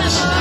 Christmas.